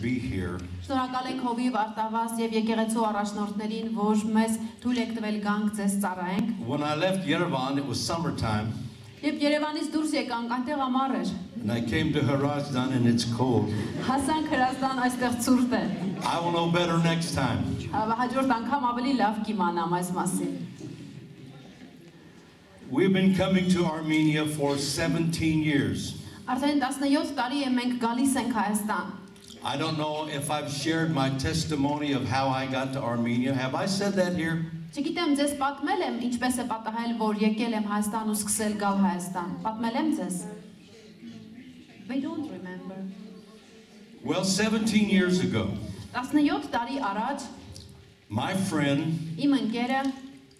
be here. Շնորհակալ ենք Հովիվ Արտավաս եւ եկեղեցու առաջնորդներին, որ մեզ թույլ եք տվել գանք ձեզ ծառայենք։ When I left Yerevan, it was summertime, Երբ Երևանից դուրս եկանք, այնտեղ ամառ էր։ and I came to Harazdan and it's cold. Հասանք Հրազդան, այստեղ ցուրտ է։ I will know better next time. Ա- Հաջորդ անգամ ավելի լավ կիմանամ այս մասին։ We've been coming to Armenia for 17 years. Արդեն 17 տարի է մենք գալիս ենք Հայաստան։ I don't know if I've shared my testimony of how I got to Armenia. Have I said that here? Չգիտեմ, ձեզ պատմել եմ, ինչպես է պատահել, որ եկել եմ Հայաստան ու սկսել գալ Հայաստան։ Պատմել եմ ձեզ։ We don't remember։ Well, 17 years ago, 17 տարի առաջ my friend իմ ընկերը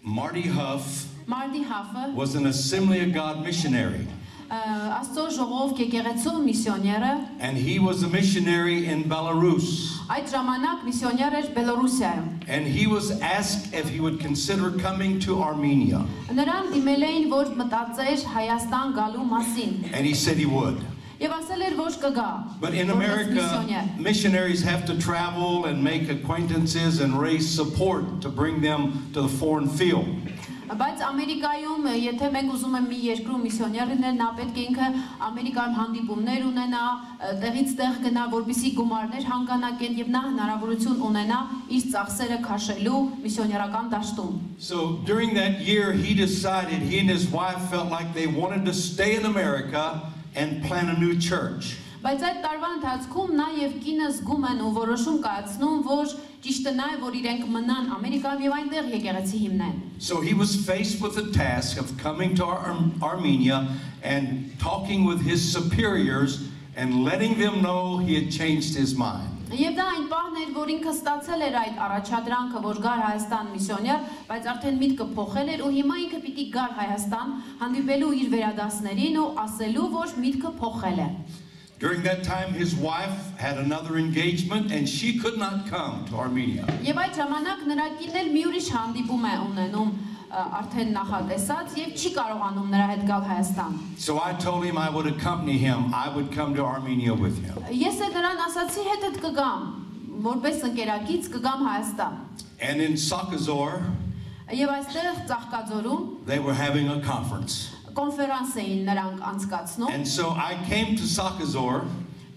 Marty Huff Մարդի Հաֆը was an Assembly of God missionary, ը, Աստծո ժողով եկեղեցու միսիոները and he was a missionary in Belarus. այդ ժամանակ միսիոներ էր Բելորուսիայում։ And he was asked if he would consider coming to Armenia. Նրան դիմել էին, որ մտածեր Հայաստան գալու մասին։ And he said he would. Եւ ասել էր, որ կգա։ But in որպես America, միսիոներ։ missionaries have to travel and make acquaintances and raise support to bring them to the foreign field. Բայց Ամերիկայում, եթե մենք ուզում ենք մի երկրում միսիոներ լինել, նա պետք է ինքը Ամերիկայում հանդիպումներ ունենա, տեղից տեղ գնա, որպիսի գումարներ հանգանակեն եւ նա հնարավորություն ունենա իր ծախսերը քաշելու միսիոներական դաշտում։ So during that year, he decided he and his wife felt like they wanted to stay in America and plant a new church. Բայց այդ տարվա ընթացքում նա եւ կինը զգում են ու որոշում կայացնում, որ ճիշտը նա է, որ իրենք մնան Ամերիկայում եւ այնտեղ եկեղեցի հիմնեն։ So he was faced with the task of coming to Ar- Armenia and talking with his superiors and letting them know he had changed his mind. Եվ դա այն պահն էր, որ ինքը ստացել էր այդ առաջադրանքը, որ գար Հայաստան միսիոներ, բայց արդեն միտքը փոխել էր ու հիմա ինքը պիտի գար Հայաստան հանդիպելու իր վերադասներին ու ասելու, որ միտքը փոխել է։ During that time, his wife had another engagement and she could not come to Armenia. Եվ այդ ժամանակ նրա կինն էլ մի ուրիշ հանդիպում է ունենում ը, արդեն նախատեսած եւ չի կարողանում նրա հետ գալ Հայաստան։ So I told him I would accompany him. I would come to Armenia with him. Ես էլ նրան ասացի հետդ կգամ, որպես ընկերակից կգամ Հայաստան։ And in Sakazor, Եվ այստեղ Ծաղկաձորում they were having a conference. կոնֆերանս էին նրանք անցկացնում։ And so I came to Sakazor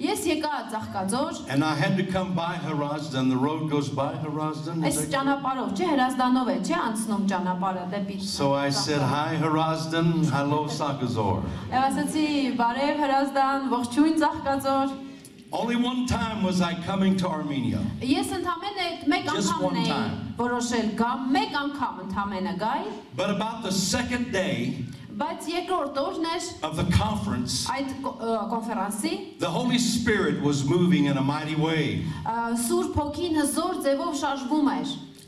Ես եկա Ծաղկաձոր, and I had to come by Harazdan. The road goes by Harazdan. այս is that- ճանապարհով, չէ, Հրազդանով է, չէ, անցնում ճանապարհը դեպի։ So I said, Hi, Harazdan. Hello, Sakazor. Եվ ասացի, բարև Հրազդան, ողջույն Ծաղկաձոր։ Only one time was I coming to Armenia. Ես ընդամենը մեկ Just անգամն one էի time. որոշել գամ, մեկ անգամ ընդամենը գայ, But about the second day of the conference, the Holy Spirit was moving in a mighty way.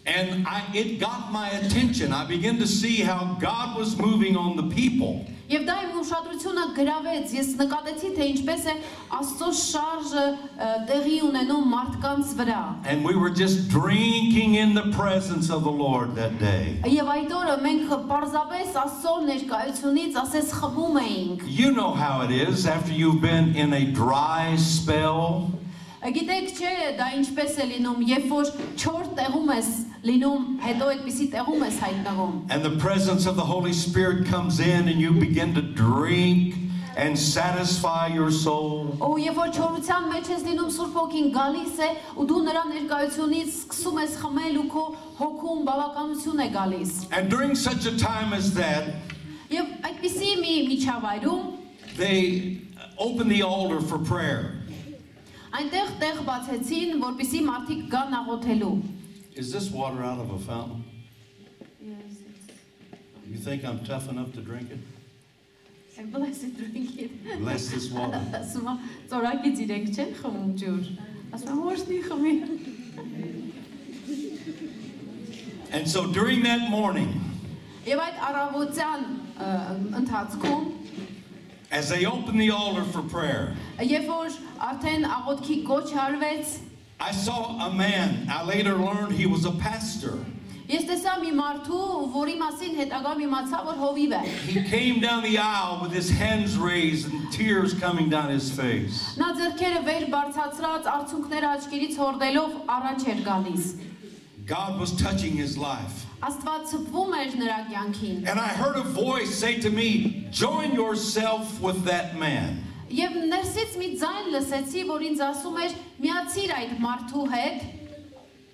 And I, it got my attention. I began to see how God was moving on the people. Եվ դա իմ ուշադրությունը գրավեց։ Ես նկատեցի, թե ինչպես է Աստծո շարժը ը, տեղի ունենում մարդկանց վրա։ And we were just drinking in the presence of the Lord that day. Եվ այդ օրը մենք պարզապես Աստծո ներկայությունից ասես խմում էինք։ You know how it is after you've been in a dry spell. Գիտեք չէ, դա ինչպես է լինում, երբ որ 4 տեղում ես լինում, հետո այդպիսի տեղում ես հայտնվում։ And the presence of the Holy Spirit comes in and you begin to drink and satisfy your soul. Ու երբ որ չորության մեջ ես լինում, Սուրբ Հոգին գալիս է ու դու նրա ներկայությունից սկսում ես խմել ու քո հոգում բավականություն է գալիս։ And during such a time as that, Եվ այդպիսի մի միջավայրում they opened the altar for prayer. այնտեղ տեղ բացեցին, որպիսի մարդիկ գան աղոթելու։ Is this water out of a fountain? You think I'm tough enough to drink it? And blessed drink it։ Bless this water. Ասում է, ծորակից իրենք չեն խմում ջուր։ Ասում եմ, ոչնի խմի։ And so during that morning, Եվ այդ առավոտյան ը, ընթացքում, as they opened the altar for prayer, երբ որ արդեն աղոթքի կոչ արվեց, I saw a man. I later learned he was a pastor. Ես տեսա մի մարդու, որի մասին հետագայում իմացա, որ հովիվ է։ He came down the aisle with his hands raised and tears coming down his face. Նա ձեռքերը վեր բարձրացրած, արցունքները աչքերից հորդելով առաջ էր գալիս։ God was touching his life. Աստված ցպվում էր նրա կյանքին։ And I heard a voice say to me, Join yourself with that man. Եվ ներսից մի ձայն լսեցի, որ ինձ ասում էր՝ «Միացիր այդ մարդու հետ»։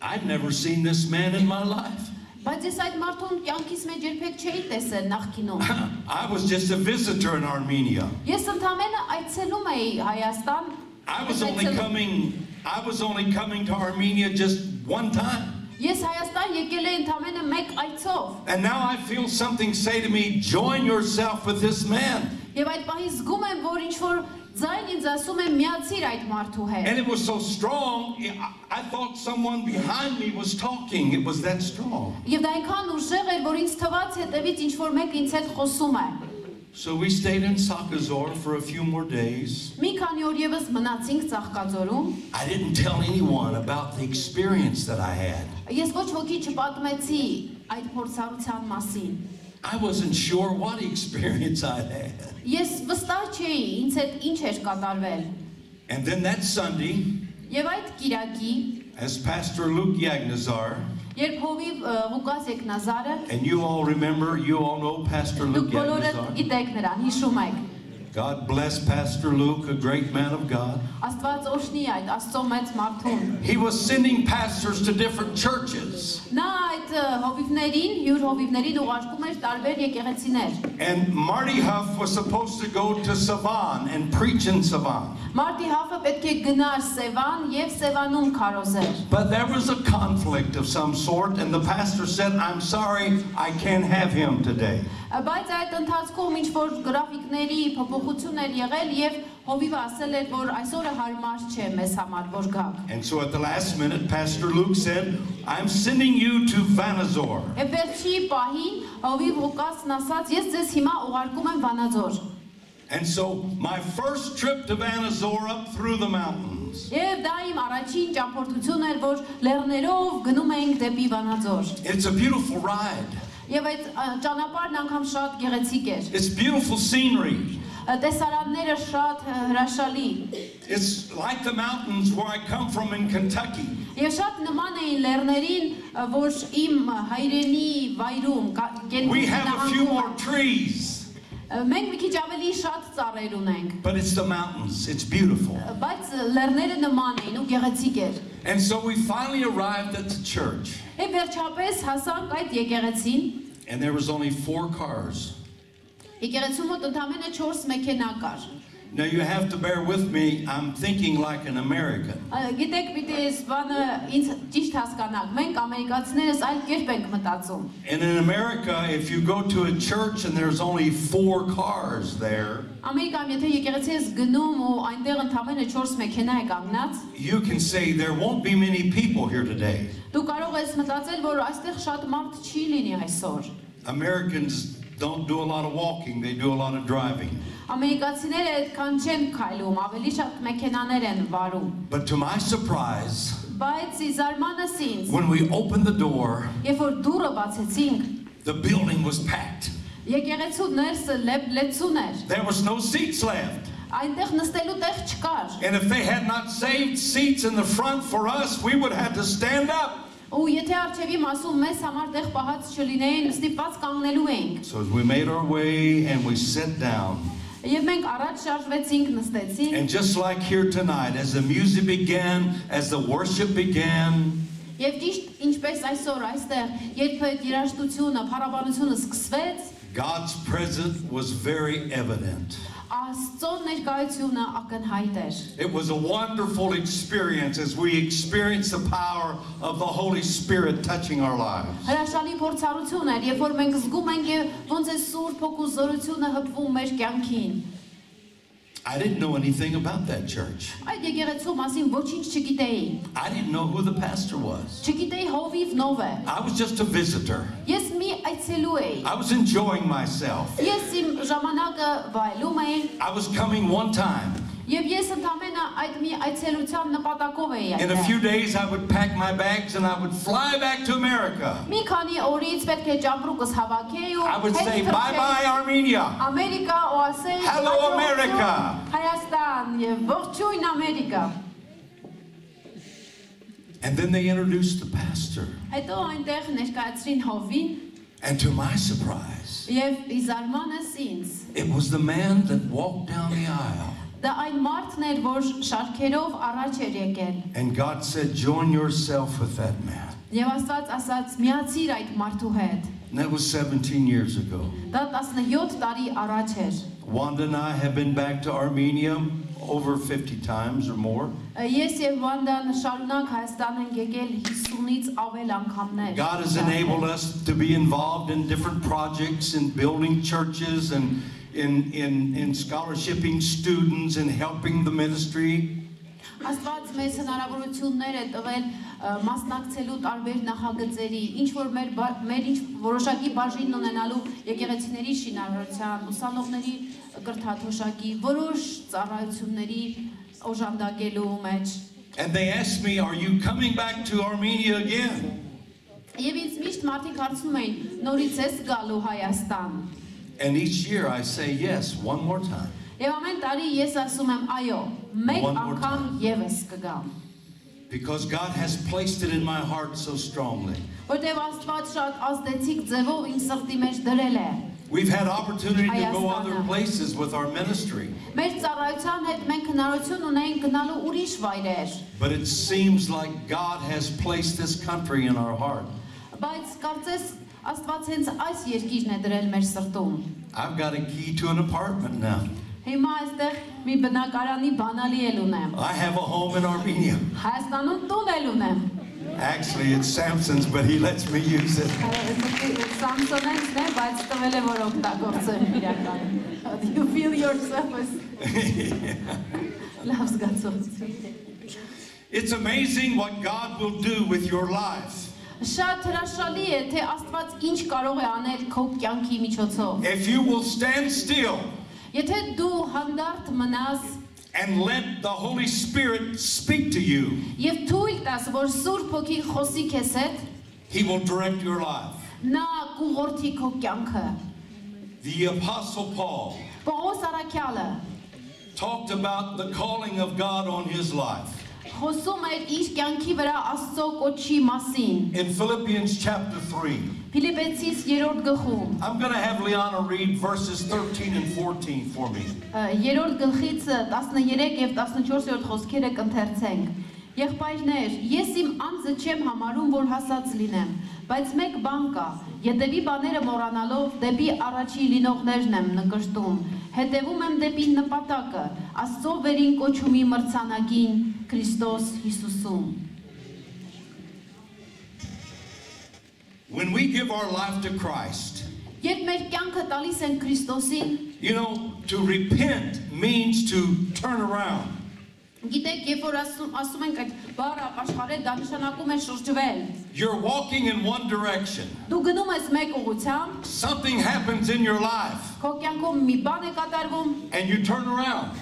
I'd never seen this man in my life. Բայց ես այդ մարդուն կյանքիս մեջ երբեք չէի տեսել նախկինում։ I was just a visitor in Armenia. Ես ընդամենը այցելում էի Հայաստան։ I was only այցելում- coming I was only coming to Armenia just one time. Ես Հայաստան եկել էի ընդամենը մեկ այցով։ And now I feel something say to me, join yourself with this man. Եվ այդ պահին զգում եմ, որ ինչ որ ձայն ինձ ասում է միացիր այդ մարդու հետ։ And it was so strong, I thought someone behind me was talking. It was that strong. Եվ դա այնքան ուժեղ էր, որ ինձ թվաց հետևից ինչ որ մեկ ինձ հետ խոսում է։ So we stayed in Sakazor for a few more days. Մի քանի օր եւս մնացինք Ծաղկաձորում։ I didn't tell anyone about the experience that I had. Ես ոչ ոքի չպատմեցի այդ փորձառության մասին։ I wasn't sure what experience I had. Ես վստահ չէի ինձ հետ ինչ էր կատարվել։ And then that Sunday, Եվ այդ Կիրակի, as Pastor Luke Yagnazar, երբ հովիվ ը, Ղուկաս Եկնազարը, and you all remember, you all know Pastor Luke դուք բոլորը Yagnazar. գիտեք նրան, հիշում եք։ God bless Pastor Luke, a great man of God. Աստված օշնի այդ Աստծո մեծ մարդուն։ He was sending pastors to different churches. Նա այդ ը, հովիվներին, յուր հովիվներին ուղարկում էր տարբեր եկեղեցիներ։ And Marty Huff was supposed to go to Savan and preach in Savan. Մարտի հաֆը պետք է գնար Սևան եւ Սևանում քարոզեր։ But there was a conflict of some sort, and the pastor said, I'm sorry, I can't have him today. Բայց այդ ընթացքում ինչ որ գրաֆիկների փոփոխություն էր եղել եւ Հովիվը ասել էր, որ այսօրը հարմար չէ մեզ համար, որ գաք։ And so at the last minute, Pastor Luke said, I'm sending you to Vanazor. Եվ վերջի պահին հովիվ Ղուկասն ասաց, ես ձեզ հիմա ուղարկում եմ Վանաձոր։ And so my first trip to Vanazor up through the mountains. Եվ դա իմ առաջին ճամփորդությունն էր, որ լեռներով գնում էինք դեպի Վանաձոր։ It's a beautiful ride. Եվ այդ ճանապարհն անգամ շատ գեղեցիկ էր։ It's beautiful scenery. Ա, Տեսարանները շատ ա, հրաշալի։ It's like the mountains where I come from in Kentucky. Եվ շատ նման էին լեռներին, ա, որ իմ հայրենի վայրում կա- We have a few նահանգում more trees, ա, Մենք մի քիչ ավելի շատ ծառեր ունենք, but it's the mountains. It's beautiful. ա, բայց լեռները նման էին ու գեղեցիկ էր։ And so we finally arrived at the church, Եվ վերջապես հասանք այդ եկեղեցին։ and there was only four cars. Եկեղեցու մոտ ընդամենը 4 մեքենա կար։ Now you have to bear with me. I'm thinking like an American. Ա, Գիտեք, պիտի այս բանը ինձ ճիշտ հասկանաք։ Մենք ամերիկացիներս այլ կերպ ենք մտածում։ And in America, if you go to a church and there's only four cars there, Ամերիկայում եթե եկեղեցի ես գնում ու այնտեղ ընդամենը 4 մեքենա է կանգնած, you can say there won't be many people here today. դու կարող ես մտածել, որ այստեղ շատ մարդ չի լինի այսօր։ Americans don't do a lot of walking, they do a lot of driving. Ամերիկացիները այդքան չեն քայլում, ավելի շատ մեքենաներ են վարում։ But to my surprise, Բայց ի զարմանս ինձ, when we opened the door, երբ որ դուռը բացեցինք, the building was packed. եկեղեցու ներսը լեփ լեցուն էր։ There was no seats left. Այնտեղ նստելու տեղ չկար։ And if they had not saved seats in the front for us, we would have to stand up. Ու եթե արջևի մասում մեզ համար տեղ պահած չլինեին, ստիպված կանգնելու էինք։ So we made our way and we sat down, Եվ մենք առաջ շարժվեցինք, նստեցինք, and just like here tonight, as the music began, as the worship began, եւ ճիշտ ինչպես այսօր այստեղ, երբ այդ երաժշտությունը, փառաբանությունը սկսվեց, God's presence was very evident. Աստծո ներկայությունը ակնհայտ էր։ It was a wonderful experience as we experienced the power of the Holy Spirit touching our lives. Հրաշալի փորձառություն էր, երբ որ մենք զգում ենք եւ ոնց է սուրբ հոգու զորությունը հպվում մեր կյանքին։ I didn't know anything about that church. Այդ եկեղեցու մասին ոչինչ չգիտեի։ I didn't know who the pastor was. Չգիտեի հովիվ նով է։ I was just a visitor. Ես մի այցելու էի։ I was enjoying myself. Ես իմ ժամանակը վայելում էի։ I was coming one time, Եվ ես ընդամենը այդ մի այցելության նպատակով էի In a այդտեղ։ few days, I would pack my bags and I would fly back to America. Մի քանի օրից պետք է ճամպրուկս հավաքեի ու I would հետ say, թռչեի bye bye, Armenia. Ամերիկա ու ասեի Hello, «Ողջույն, America». Հայաստան եւ ողջույն Ամերիկա։ And then they introduced the pastor. Հետո այնտեղ ներկայացրին Հովին And to my surprise, եւ իզարմանս ինձ։ it was the man that walked down the aisle. Դա այն մարդն էր, որ շարքերով առաջ էր եկել։ And God said, Join yourself with that man. Եվ Աստված ասաց՝ միացիր այդ մարդու հետ։ And that was 17 years ago. Դա 17 տարի առաջ էր։ Wanda and I have been back to Armenia over 50 times or more. Ես եւ Վանդան շարունակ Հայաստան ենք եկել 50-ից ավել անգամներ։ God has enabled us to be involved in different projects and building churches and in, in, in scholarshiping students and helping the ministry. Աստված մեզ հնարավորություններ է տվել մասնակցելու տարբեր նախագծերի, ինչ որ մեր մեր ինչ որոշակի բաժին ունենալու եկեղեցիների շինարարության, ուսանողների կրթաթոշակի, որոշ ծառայությունների օժանդակելու մեջ։ And they asked me, Are you coming back to Armenia again? Եվ ինձ միշտ մարդիկ հարցնում էին, նորից ես գալու Հայաստան։ And each year I say, Yes, one more time. Եվ ամեն տարի ես ասում եմ, այո, մեկ One more անգամ եւս կգամ։ Because God has placed it in my heart so strongly. Որտեւ Աստված շատ ազդեցիկ ձևով իմ սրտի մեջ դրել է։ We've had opportunity to go Հայաստանը։ other places with our ministry, Մեր ծառայության հետ մենք հնարություն ունենք գնալու ուրիշ վայրեր, but it seems like God has placed this country in our heart. բայց կարծես Աստված հենց այս երկիրն է դրել մեր սրտում։ I've got a key to an apartment now. Հիմա այստեղ մի բնակարանի բանալի էլ ունեմ։ I have a home in Armenia. Hayastանում տուն էլ ունեմ։ Actually, it's Samson's, but he lets me use it. Samsung-ն է, բայց տվել է որ օգտագործեմ իրականում։ How do you feel yourself as Լավ զգացողություն։ It's amazing what God will do with your life. Շատ հրաշալի է, թե Աստված ինչ կարող է անել քո կյանքի միջոցով։ If you will stand still Եթե դու հանդարտ մնաս and let the Holy Spirit speak to you, եւ թույլ տաս, որ Սուրբ Հոգին խոսի քեզ հետ, He will direct your life. նա կուղորթի քո կյանքը։ The Apostle Paul Պողոս Արաքյալը talked about the calling of God on his life. Խոսում էր իր կյանքի վրա Աստծո կոչի մասին։ In Philippians chapter 3, Ֆիլիպեցիս 3-րդ գլխում, I'm going to have Liana read verses 13 and 14 for me. 3-րդ գլխից 13 եւ 14-րդ խոսքերը կընթերցենք։ Եղբայրներ, ես իմ անձը չեմ համարում, որ հասած լինեմ, բայց մեկ բան կա. Ետևի բաները մոռանալով դեպի առաջի լինողներն եմ նկշտում։ Հետևում եմ դեպի նպատակը, Աստծո վերին կոչումի մրցանակին Քրիստոս Հիսուսում։ When we give our life to Christ, Երբ մեր կյանքը տալիս են Քրիստոսին, you know, to repent means to turn around. գիտեք, երբ որ ասում, ասում ենք այդ բառը աշխարհը դա նշանակում է շրջվել։ You're walking in one direction. Դու գնում ես մեկ ուղությամբ, Something happens in your life քո կյանքում մի բան է կատարվում, and you turn around.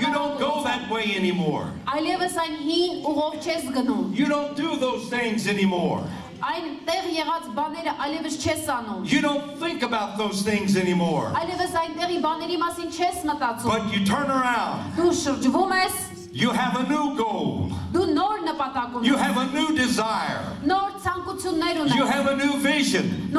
You don't go that way anymore. You don't do those things anymore. You don't think about those things anymore. But you turn around. You have a new goal. You have a new desire. You have a new vision.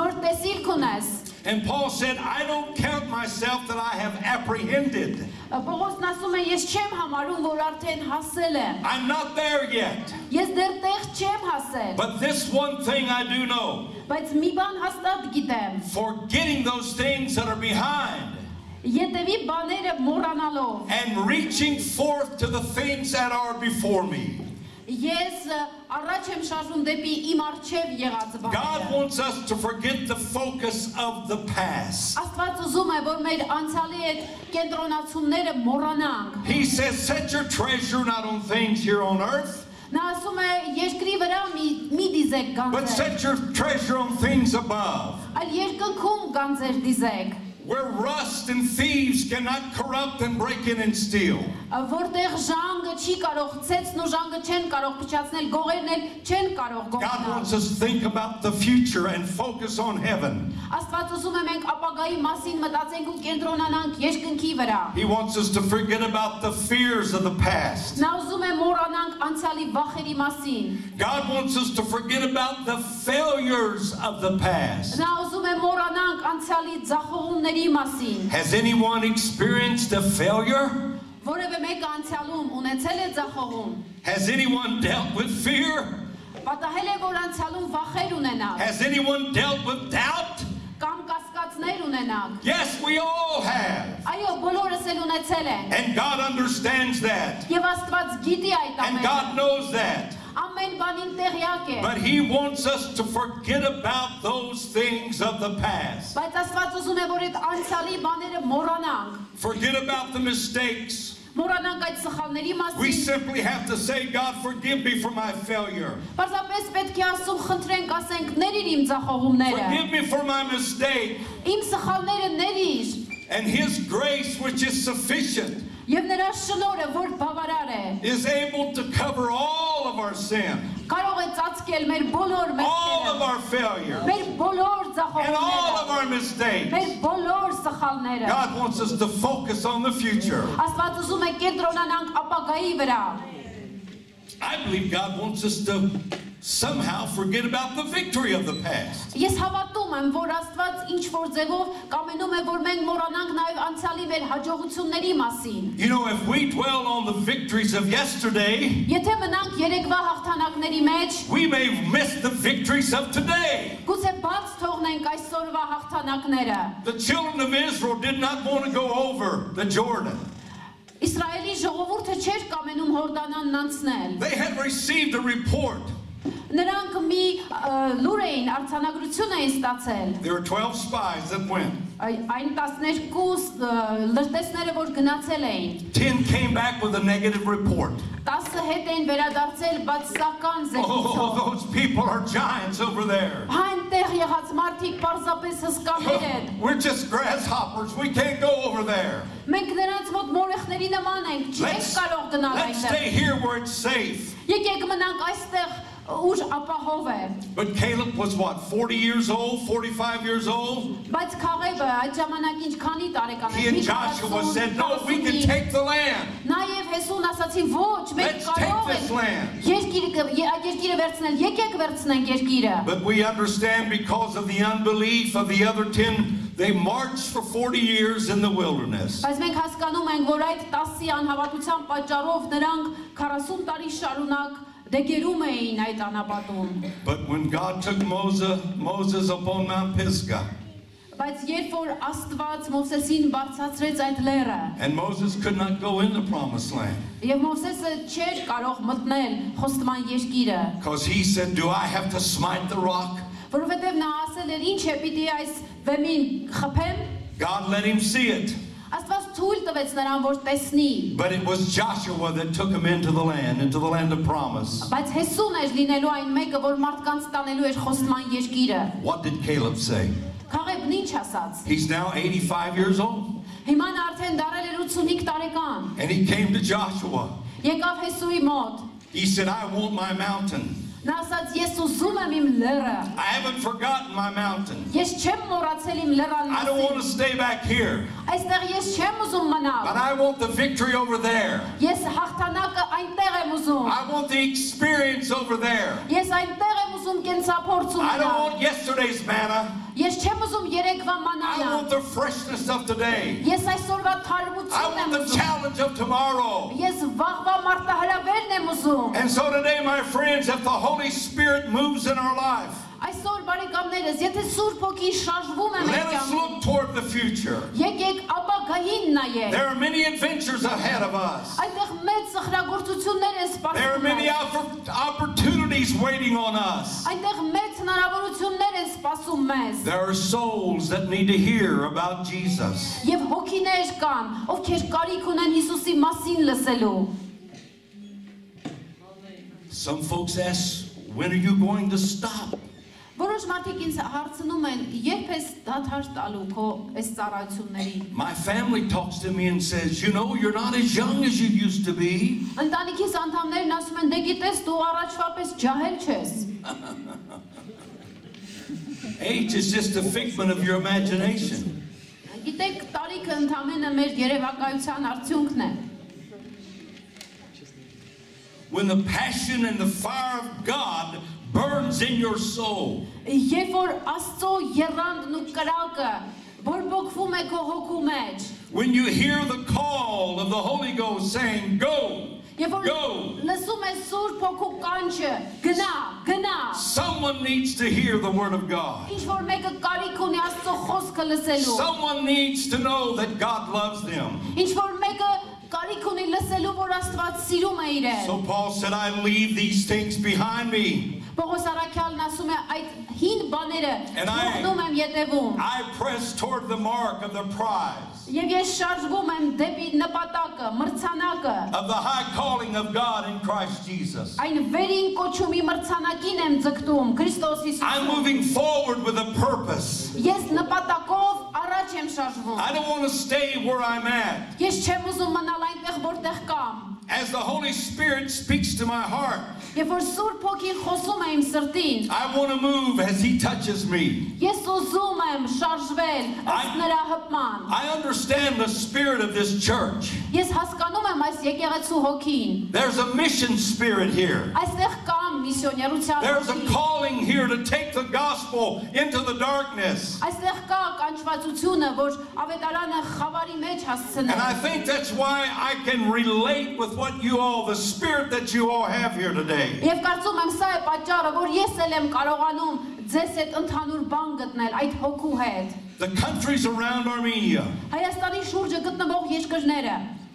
նոր տեսիլք unես։ And Paul said, I don't count myself that I have apprehended. Պողոսն ասում է, ես չեմ համարում, որ արդեն հասել եմ։ I'm not there yet. Ես դեռ տեղ չեմ հասել, But this one thing I do know բայց մի բան հաստատ գիտեմ։ forgetting those things that are behind Ետևի բաները մոռանալով, and reaching forth to the things that are before me. ես ը, առաջ եմ շարժում դեպի իմ արջև եղած God բաները։ wants us to forget the focus of the past. Աստված ուզում է, որ մեր անցյալի այդ կենտրոնացումները մոռանանք։ He says, set your treasure not on things here on earth, Նա ասում է, երկրի վրա մի մի դիզեք but գանձեր, set your treasure on things above, այլ երկնքում գանձեր դիզեք, where rust and thieves cannot corrupt and break in and steal. որտեղ ժանգը չի կարող ցեցն ու ժանգը չեն կարող փչացնել, գողերն էլ չեն կարող God գողանալ։ wants us to think about the future and focus on heaven. Աստված ուզում է մենք ապագայի մասին մտածենք ու կենտրոնանանք երկնքի վրա։ He wants us to forget about the fears of the past. Նա ուզում է մոռանանք անցյալի վախերի մասին։ God wants us to forget about the failures of the past. Նա ուզում է մոռանանք անցյալի ձախողումների մասին։ Has anyone experienced a failure? Որևէ մեկը անցյալում ունեցել է ձախողում։ Has anyone dealt with fear? Պատահել է, որ անցյալում վախեր ունենաք Has anyone dealt with doubt? կամ կասկածներ ունենաք։ Yes, we all have. Այո, բոլորս էլ ունեցել են։ And God understands that. Եվ Աստված գիտի այդ And ամենը։ God knows that. Ամեն բանին տեղյակ է։ But He wants us to forget about those things of the past. Բայց Աստված ուզում է, որ այդ անցյալի բաները մոռանանք։ Forget about the mistakes. We simply have to say, God, forgive me for my failure. Forgive me for my mistake. And His grace, which is sufficient Եվ նրա շնորհը, որ բավարար է, is able to cover all of our sin, կարող է ծածկել մեր բոլոր all of մեղքերը, our failure, մեր բոլոր and all of ձախողումները, our mistakes. մեր բոլոր սխալները։ God wants us to focus on the future. Աստված ուզում է կենտրոնանանք ապագայի վրա։ I believe God wants us to somehow forget about the victory of the past. Ես հավատում եմ, որ Աստված ինչ որ ձևով կամենում է, որ մենք մոռանանք նաև անցյալի մեր հաջողությունների մասին։ You know, if we dwell on the victories of yesterday, Եթե մնանք երեկվա հաղթանակների մեջ, we may miss the victories of today. գուցե բաց թողնենք այսօրվա հաղթանակները։ The children of Israel did not want to go over the Jordan. Իսրայելի ժողովուրդը չէր կամենում Հորդանանն անցնել։ They had received a report. Նրանք մի ը, լուր էին, արձանագրություն էին ստացել։ There were 12 spies that went. Այ- Այն 12 ը, լրտեսները, որ գնացել էին, 10 came back with a negative report. 10 հետ էին վերադարձել բացասական Oh, զեկույցով։ those people are giants over there. Այնտեղ եղած մարդիկ պարզապես հսկաներ են։ We're just grasshoppers. We can't go over there. Մենք նրանց մոտ մորեխների նման ենք, չենք Let's, կարող գնալ let's այնտեղ։ stay here where it's safe. Եկեք մնանք այստեղ, ուր ապահով է։ But Caleb was what, 40 years old, 45 years old? Բայց Քաղեբը այդ ժամանակ ինչքանի տարեկան He էր։ and Joshua said, No, we can take the land. Նաև Հեսուն ասացին, ոչ, մենք Let's take կարող this ենք land. երկիրը կ- ե- այդ երկիրը վերցնել, եկեք վերցնենք երկիրը։ But we understand because of the unbelief of the other 10, they marched for 40 years in the wilderness. Բայց մենք հասկանում ենք, որ այդ 10-ի անհավատության պատճառով նրանք 40 տարի շարունակ դեգերում էին այդ անապատում։ But when God took Moses, Moses up on Mount Pisgah, Բայց երբ որ Աստված Մովսեսին բարձրացրեց այդ լեռը, and Moses could not go in the promised land եւ Մովսեսը չէր կարող մտնել խոստման երկիրը, because he said, Do I have to smite the rock? որովհետեւ նա ասել էր, ինչ է պիտի այս վեմին խփեմ, God let him see it. Աստված թույլ տվեց նրան, որ տեսնի, But it was Joshua that took him into the land, into the land of promise. բայց Հեսուն էր լինելու այն մեկը, որ մարդկանց տանելու էր խոստման երկիրը։ What did Caleb say? Քաղեբն ինչ ասաց։ He's now 85 years old. Հիմա նա արդեն դարել էր 85 տարեկան։ And he came to Joshua. Եկավ Հեսուի մոտ։ He said, I want my mountain. Նա ասաց. Ես ուզում եմ իմ լեռը։ I haven't forgotten my mountain. Ես չեմ մոռացել իմ լեռան I don't want մասին։ to stay back here. Այստեղ ես չեմ ուզում But մնալ։ I want the victory over there. Ես հաղթանակը այնտեղ եմ ուզում։ I want the experience over there. Ես այնտեղ եմ ուզում կենսափորձ I don't ունենալ։ want yesterday's manna. Ես չեմ ուզում երեկվա I մանալը։ want the freshness of today. Ես այսօրվա I թարմությունն want եմ the ուզում։ challenge of tomorrow. Ես վաղվա մարտահրավերն եմ ուզում։ And so today, my friends, if the Holy Spirit moves in our life, Այսօր բարեկամներս, եթե Սուրբ Հոգին շարժվում է մեր let us կյանքում, look toward the future. եկեք ապագային նայեք։ There are many adventures ahead of us. Այնտեղ մեծ սխրագործություններ են There are սպասում։ many մեզ։ oppor- opportunities waiting on us. Այնտեղ մեծ հնարավորություններ են սպասում մեզ։ There are souls that need to hear about Jesus. Եվ հոգիներ կան, ովքեր կարիք ունեն Հիսուսի մասին լսելու։ Some folks ask, when are you going to stop? Որոշ Որոշ մարդիկ ինձ հարցնում են, երբ ես դադար տալու քո այս ծառայություններին։ My family talks to me and says, You know, you're not as young as you used to be. Ընտանիքիս անդամներն ասում են, դե գիտես, դու առաջվա պես ջահել չես։ Age is just a figment of your imagination. Գիտեք, տարիքը ընդամենը մեր երևակայության արդյունքն է։ When the passion and the fire of God burns in your soul, Երբ որ Աստծո երանդն ու կրակը բորբոքվում է քո հոգու մեջ, when you hear the call of the Holy Ghost saying, Go, երբ որ Go. լսում ես Սուրբ Հոգու կանչը, գնա, գնա, someone needs to hear the Word of God. ինչ որ մեկը կարիք ունի Աստծո խոսքը լսելու, Someone needs to know that God loves them. ինչ որ մեկը կարիք ունի լսելու, որ Աստված սիրում է իրեն։ So Paul said, I leave these things behind me. Պողոս Արաքյալն ասում է այդ հին բաները թողնում եմ յետևում I press toward the mark of the prize եւ ես շարժվում եմ դեպի նպատակը, մրցանակը of the high calling of God in Christ Jesus. այն վերին կոչումի մրցանակին եմ ձգտում Քրիստոս I'm Հիսուսում moving forward with a purpose. ես նպատակով առաջ եմ շարժվում I don't want to stay where I'm at. ես չեմ ուզում մնալ այնտեղ որտեղ կամ As the Holy Spirit speaks to my heart, Երբ որ Սուրբ Հոգին խոսում է իմ սրտին, I want to move as He touches me. ես ուզում եմ շարժվել ըստ I- նրա հպման։ I understand the spirit of this church. Ես հասկանում եմ այս եկեղեցու հոգին։ There's a mission spirit here. Այստեղ կա միսիոներության There's a calling here to take the gospel into the darkness. And I think that's why I can relate with what you all, the spirit that you all have here today. The countries around Armenia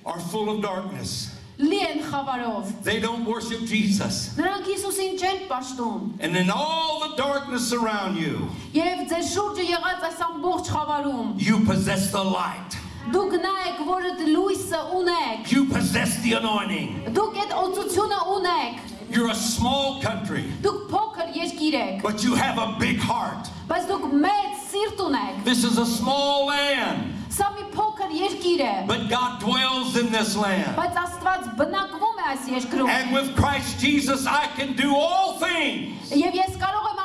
are full of darkness. լի են խավարով։ They don't worship Jesus. Նրանք Հիսուսին չեն պաշտում։ And in all the darkness around you, Եվ ձեր շուրջը եղած այս ամբողջ խավարում you possess the light. դուք նայեք, որ այդ լույսը ունեք։ You possess the anointing. Դուք այդ օծությունը ունեք։ You're a small country, Դուք փոքր երկիր եք, but you have a big heart. բայց դուք մեծ սիրտ ունեք։ This is a small land, Սա մի փոքր երկիր է, but God dwells in this land. բայց Աստված բնակվում է այս երկրում։ And with Christ Jesus, I can do all things. Եվ ես կարող եմ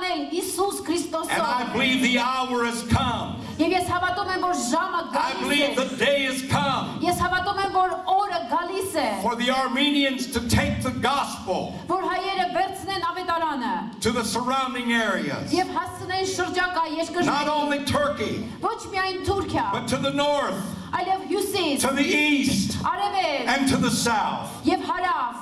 ամեն բան անել Հիսուս And I Քրիստոսով։ believe the hour has come. Եվ ես հավատում եմ, որ ժամը I գալիս believe է։ the day has come Ես հավատում եմ, որ օրը gալիս է, for the Armenians to take the gospel որ հայերը վերցնեն ավետարանը to the surrounding areas. եւ հասցնեն շրջակա Not երկրներին։ only Turkey, Ոչ միայն Թուրքիա, but to the north, այլև հյուսիս, to the east, արևել and to the south. եւ հարավ։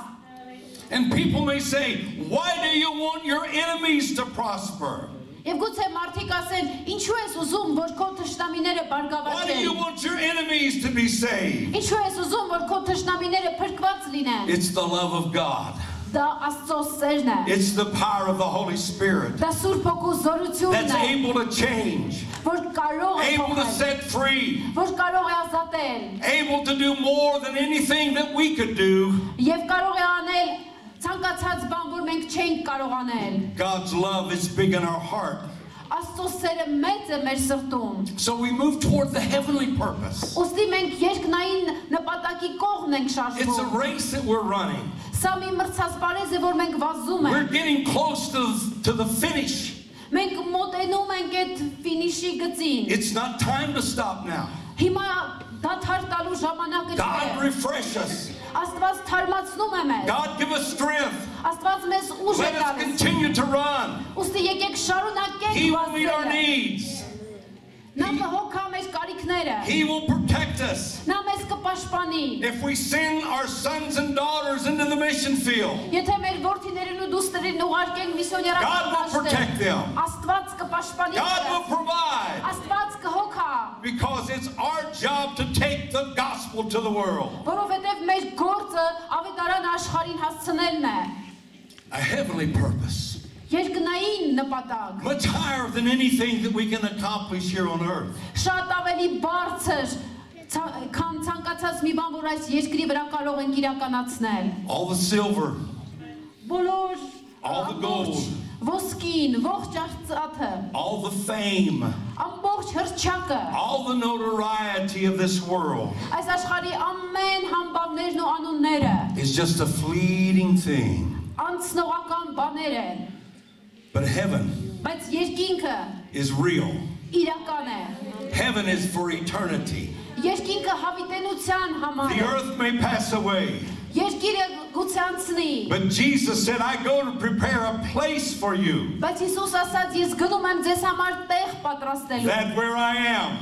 And people may say, Why do you want your enemies to prosper? Եվ գուցե մարդիկ ասեն, ինչու ես ուզում, որ քո թշնամիները Why do you բարգավաճեն։ want your enemies to be saved? Ինչու ես ուզում, որ քո թշնամիները փրկված լինեն։ It's the love of God, Դա Աստծո սերն է։ it's the power of the Holy Spirit Դա Սուրբ Հոգու զորությունն that's է, able to change, որ կարող է able to փոխել, set free, որ կարող է ազատել able to do more than anything that we could do. եւ կարող է անել ցանկացած բան, որ մենք չենք կարող անել։ God's love is big in our heart. Աստծո սերը մեծ է մեր սրտում։ So we move toward the heavenly purpose. Ոստի մենք երկնային նպատակի կողմն ենք It's a շարժվում։ race that we're running. Սա մի մրցասպարեզ է, որ մենք վազում We're ենք։ getting close to, to the finish. Մենք մոտենում ենք այդ ֆինիշի գծին։ It's not time to stop now. Հիմա դադար տալու ժամանակը God չէ։ refresh us. Աստված թարմացնում է մեզ։ God give us strength. Աստված մեզ ուժ է Let us տալիս։ continue to run. Ոստի եկեք շարունակենք He will meet our վազելը։ needs. Նա կհոգա մեր կարիքները։ He will protect us. Նա մեզ կպաշտպանի։ If we send our sons and daughters into the mission field, Եթե մեր որդիներին ու դուստերին ուղարկենք միսիոներական God will protect them. Աստված կպաշտպանի։ God will նրանց, provide. Աստված կհոգա, Because it's our job to take the gospel to the world. որովհետև մեր գործը ավետարան աշխարհին հասցնելն է։ A heavenly purpose. Երկնային նպատակ, Much higher than anything that we can accomplish here on earth. շատ ավելի բարձր ցա- քան ցանկացած մի բան, որ այս երկրի վրա կարող ենք իրականացնել։ All the silver, Բոլոր All the ամբողջ gold. ոսկին, ողջ արծաթը, all the fame, ամբողջ հրճակը, all the notoriety of this world այս աշխարհի ամեն համբավներն ու անունները is just a fleeting thing. անցնողական բաներ են, But heaven բայց երկինքը is real. իրական է։ Heaven is for eternity. Երկինքը հավիտենության համար The է։ earth may pass away, Երկիրը գուցե անցնի, But Jesus said, I go to prepare a place for you. That where I am.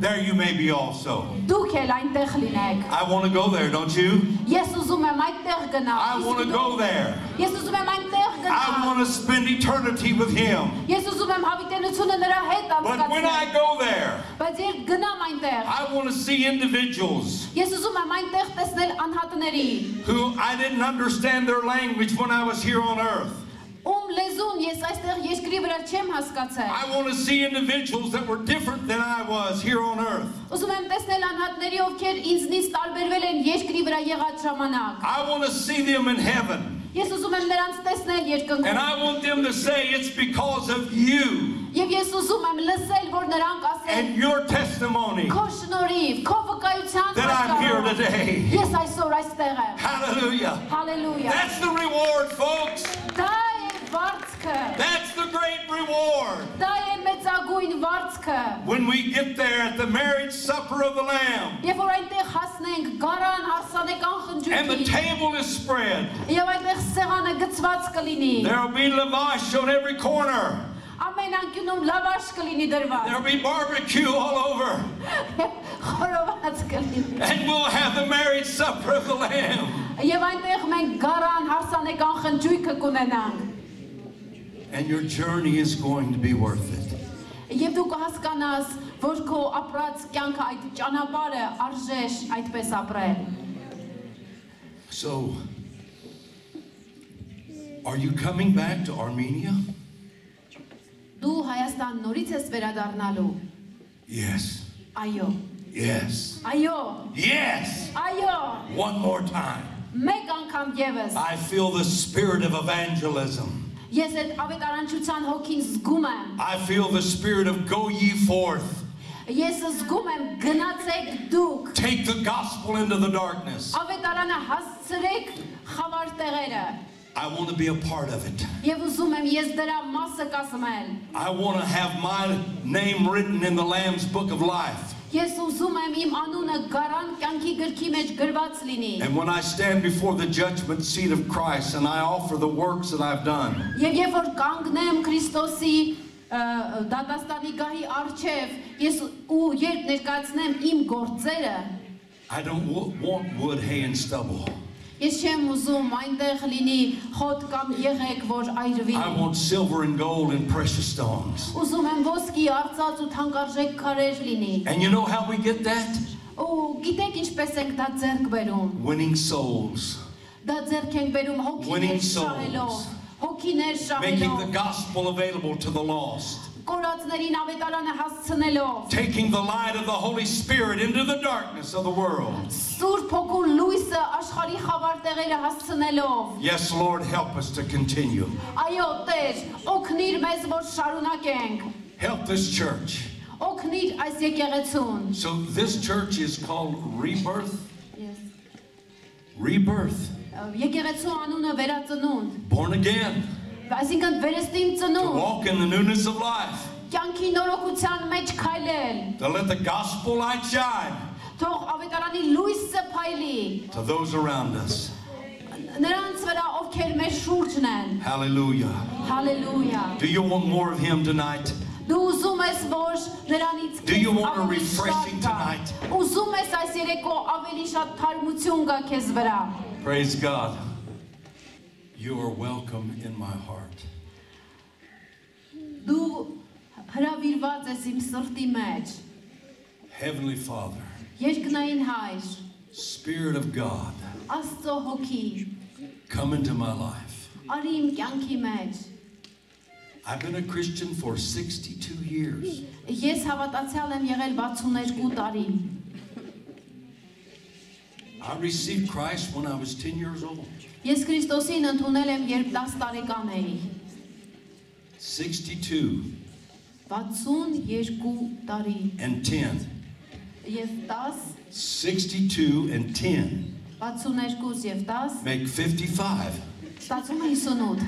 There you may be also. I want to go there, don't you? I want to go there. Ես ուզում եմ այնտեղ I գնալ։ want to spend eternity with Him. Ես ուզում եմ հավիտենությունը նրա հետ But when I անցկացնել։ go there, Բայց երբ գնամ այնտեղ, I want to see individuals ես ուզում եմ այնտեղ տեսնել անհատների, who I didn't understand their language when I was here on earth. ում լեզուն ես այստեղ երկրի վրա չեմ հասկացել։ I want to see individuals that were different than I was here on earth. Ուզում եմ տեսնել անհատների, ովքեր ինձնից տարբերվել են երկրի վրա եղած ժամանակ։ I want to see them in heaven. Ես ուզում եմ նրանց տեսնել And երկնքում։ I want them to say it's because of you Եվ ես ուզում եմ լսել, որ նրանք ասեն. and your testimony Քո շնորհիվ, քո վկայության that I'm here պատճառով today. ես այսօր այստեղ եմ։ Hallelujah. Հալելույա։ That's the reward, folks. Դա է վարձքը։ մեծագույն վարձքը։ When we get there at the marriage supper of the Lamb Երբ որ այնտեղ հասնենք գարան հարսանեկան and the խնջույքի, table is spread, եւ այնտեղ սեղանը գծված կլինի։ there'll be lavash on every corner. Ամեն անկյունում լավաշ կլինի դրված։ There'll be barbecue all over. Խորոված կլինի։ And we'll have the marriage supper of the Lamb. Եվ այնտեղ մենք գարան հարսանեկան խնջույքը կունենանք։ And your journey is going to be worth it. Եվ դու կհասկանաս, որ քո ապրած կյանքը այդ ճանապարհը արժեշ այդպես ապրել։ So, are you coming back to Armenia? Դու Հայաստան նորից ես վերադառնալու։ Yes. Այո։ Yes. Այո։ Yes. Այո։ One more time. Մեկ անգամ եւս։ I feel the spirit of evangelism. Ես այդ ավետարանչության հոգին զգում եմ։ I feel the spirit of go ye forth. Ես զգում եմ գնացեք դուք։ Take the gospel into the darkness. Ավետարանը հասցրեք խավար տեղերը։ I want to be a part of it. Եվ ուզում եմ ես դրա մասը կազմել։ I want to have my name written in the Lamb's book of life. Ես ուզում եմ իմ անունը գարան կյանքի գրքի մեջ գրված լինի։ And when I stand before the judgment seat of Christ and I offer the works that I've done, Եվ երբ որ կանգնեմ Քրիստոսի դատաստանի գահի առջև, ես ու երբ ներկայացնեմ իմ գործերը, I don't want wood, hay, and stubble. Ես չեմ ուզում այնտեղ լինի խոտ կամ եղեք, որ այրվի։ I want silver and gold and precious stones. Ուզում եմ ոսկի, արծաթ ու թանկարժեք քարեր լինի։ And you know how we get that? Ու գիտեք ինչպես ենք դա ձեռք բերում։ Winning souls, Դա ձեռք ենք բերում հոգիներ շահելով, հոգիներ making the շահելով, gospel available to the lost, կորածներին ավետարանը հասցնելով, taking the light of the Holy Spirit into the darkness of the world. Սուրբ հոգու լույսը աշխարհի խավար տեղերը հասցնելով։ Yes, Lord, help us to continue. Այո, Տեր, օգնիր մեզ, որ շարունակենք։ Help this church. Օգնիր այս եկեղեցուն։ So this church is called Rebirth. Yes. Rebirth. Եկեղեցու անունը վերածնունդ, Born again. այսինքն վերստին To ծնունդ, walk in the newness of life. կյանքի նորոգության մեջ քայլել։ To let the gospel light shine Թող ավետարանի լույսը փայլի to those around us. նրանց վրա, ովքեր մեր շուրջն են։ Hallelujah. Հալելույա։ Do you want more of Him tonight? Դու ուզում ես որ նրանից Do you քեզ want a ավելի refreshing շատ գա։ tonight? Ուզում ես այս երեկո ավելի շատ թարմություն գա քեզ վրա։ Praise God. You are welcome in my heart. Դու հրավիրված ես իմ սրտի մեջ։ Heavenly Father, Երկնային հայր, Spirit of God, Աստծո հոգի, come into my life. արի իմ կյանքի մեջ։ I've been a Christian for 62 years. Ես հավատացյալ եմ եղել 62 տարի։ I received Christ when I was 10 years old. Ես Քրիստոսին ընդունել եմ, երբ 10 տարեկան էի։ 62 62 տարի and 10. եւ 10, 62 and 10 62 եւ 10, make 55. ստացվում է 58։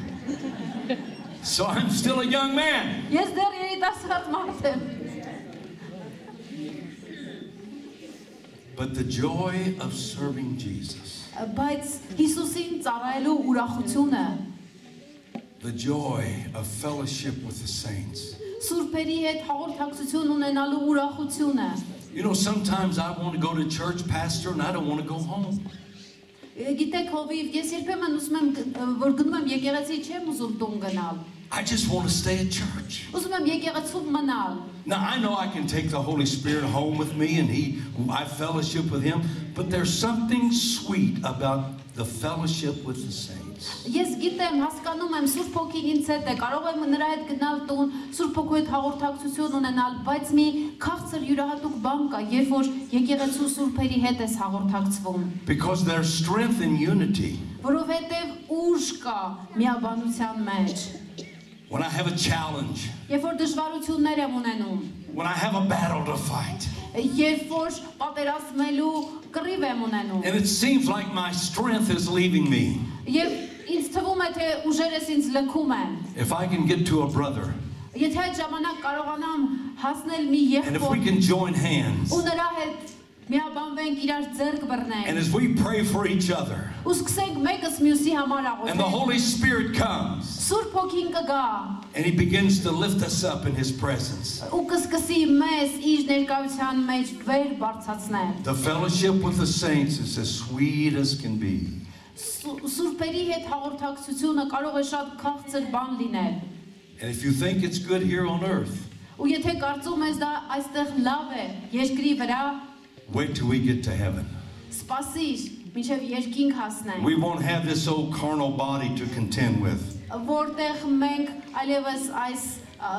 So I'm still a young man. Ես դեռ երիտասարդ մարդ եմ։ But the joy of serving Jesus, Բայց Հիսուսին ծառայելու ուրախությունը, the joy of fellowship with the saints. սուրբերի հետ հաղորդակցություն ունենալու ուրախությունը, You know, sometimes I want to go to church, Pastor, and I don't want to go home. Գիտեք հովիվ, ես երբեմն ուզում եմ գ- որ գնում եմ եկեղեցի չեմ ուզում տուն գնալ։ I just want to stay at church. Ուզում եմ եկեղեցում մնալ։ Now I know I can take the Holy Spirit home with me and he I fellowship with him, but there's something sweet about the fellowship with the saints. Ես գիտեմ, հասկանում եմ Սուրբ Հոգին ինձ հետ է, կարող եմ նրա հետ գնալ տուն, Սուրբ Հոգու հետ հաղորդակցություն ունենալ, բայց մի քաղցր յուրահատուկ բան կա, երբ որ եկեղեցու սուրբերի հետ ես հաղորդակցվում, Because there's strength in unity. որովհետև ուժ կա միաբանության մեջ։ When I have a challenge, Երբ որ դժվարություններ եմ ունենում, when I have a battle to fight, երբ որ պատերազմելու կռիվ եմ ունենում, and it seems like my strength is leaving me. եւ ինձ թվում է թե ուժերս ինձ լքում են, If I can get to a brother եթե այդ ժամանակ կարողանամ հասնել մի and if we եղբոր can join hands ու նրա հետ միաբանվենք իրար ձեռք and բռնենք as we pray for each other ու սկսենք մեկս մյուսի համար and the աղոթել Holy Spirit comes Սուրբ Հոգին կգա And he begins to lift us up in his presence. The fellowship with the saints is as sweet as can be. And if you think it's good here on earth, Wait till we get to heaven. We won't have this old carnal body to contend with որտեղ մենք այլևս այս ա,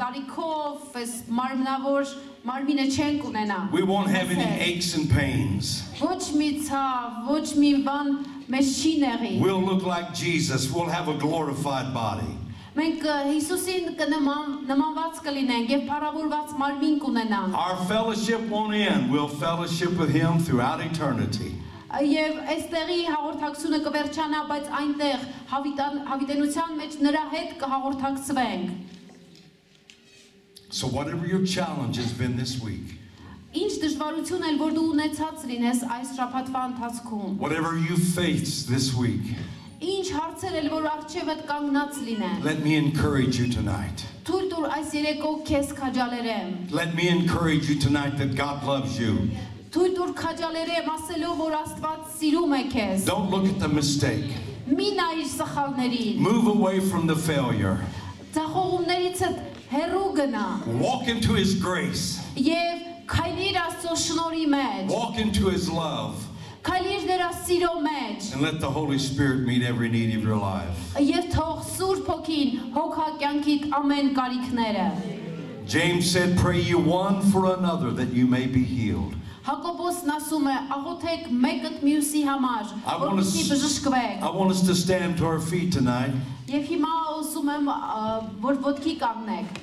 տարիքով այս մարմնավոր մարմինը չենք ունենա We won't have any Ասել, aches and pains. ոչ մի ցավ ոչ մի բան մեզ չի նեղի We'll look like Jesus. We'll have a glorified body. մենք ա, Հիսուսին կնման նմանված կլինենք եւ փառավորված մարմին կունենանք Our fellowship won't end. We'll fellowship with him throughout eternity. Եվ այստեղի հաղորդակցությունը կվերջանա, բայց այնտեղ հավիտան, հավիտենության մեջ նրա հետ կհաղորդակցվենք։ So whatever your challenge has been this week, Ինչ դժվարություն էլ որ դու ունեցած լինես այս շաբաթվա ընթացքում, whatever you face this week, ինչ հարցեր էլ որ արժևդ կանգնած լինեն, let me encourage you tonight. թույլ տուր այս երեկո քեզ քաջալերեմ։ Let me encourage you tonight that God loves you. Թույլ տուր քաջալերեմ ասելով որ Աստված սիրում է քեզ։ Don't look at the mistake. Մի նայիր սխալներին։ Move away from the failure. Ձախողումներից հեռու գնա Walk into his grace. եւ քայլիր Աստծո շնորհի մեջ։ Walk into his love. Քայլիր նրա սիրո մեջ։ And let the Holy Spirit meet every need of your life. Եվ թող Սուրբ Հոգին հոգա կյանքիդ ամեն կարիքները։ James said, Pray you one for another that you may be healed. Հակոբոսն ասում է, աղոթեք մեկըդ մյուսի համար, որպեսզի բժշկվեք։ I want us to stand to our feet tonight. Եվ հիմա ուզում եմ, որ ոտքի կանգնեք։